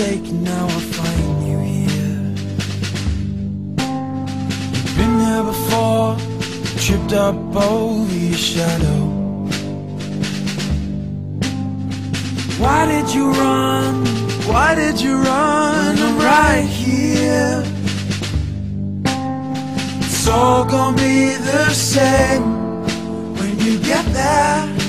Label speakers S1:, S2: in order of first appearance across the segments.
S1: mistake, now I find you here You've been here before, tripped up over your shadow Why did you run? Why did you run? I'm right here It's all gonna be the same When you get there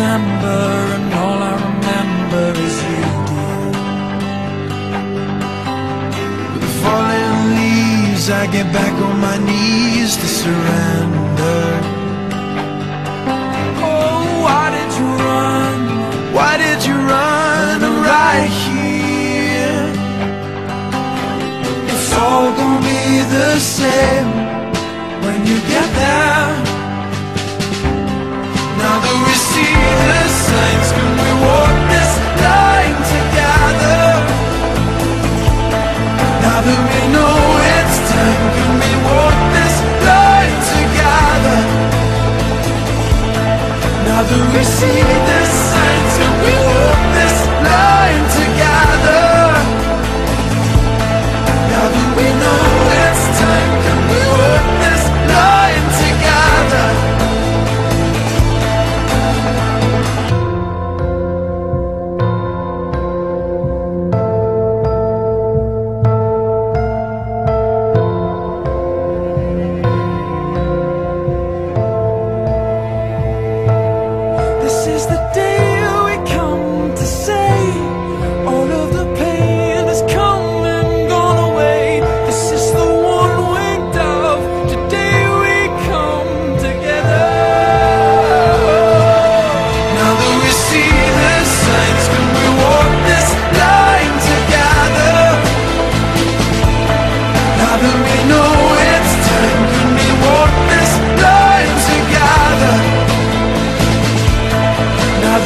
S1: September and all I remember is you, dear. With the falling leaves, I get back on my knees to surrender. Oh, why did you run? Why did you run? I'm right here. It's all gonna be the same when you get there. receive this.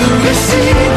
S1: never receive